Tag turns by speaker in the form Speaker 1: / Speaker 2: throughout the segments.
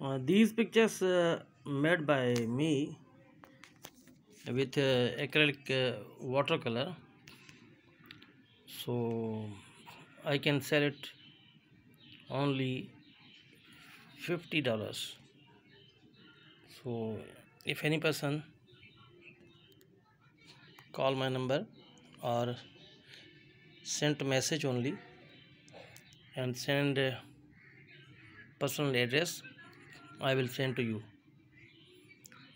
Speaker 1: Uh, these pictures uh, made by me with uh, acrylic uh, watercolor. So I can sell it only fifty dollars. So if any person call my number or send message only and send uh, personal address I will send to you.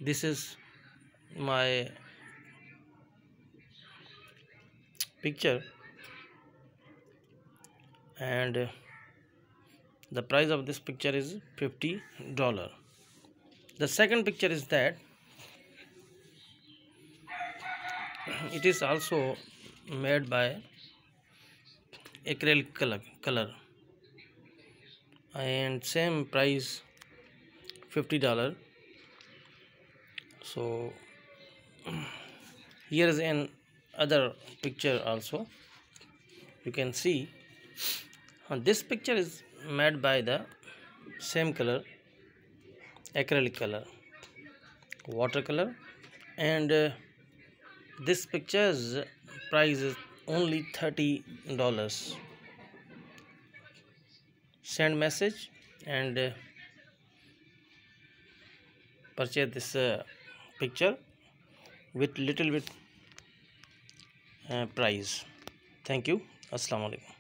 Speaker 1: This is my picture. And the price of this picture is 50 dollar. The second picture is that it is also made by acrylic color color. And same price 50 dollar. So here is an other picture also. You can see uh, this picture is made by the same color acrylic color watercolor and uh, this picture's price is only 30 dollars. Send message and uh, purchase this uh, picture with little bit uh, price. Thank you. Assalamu alaikum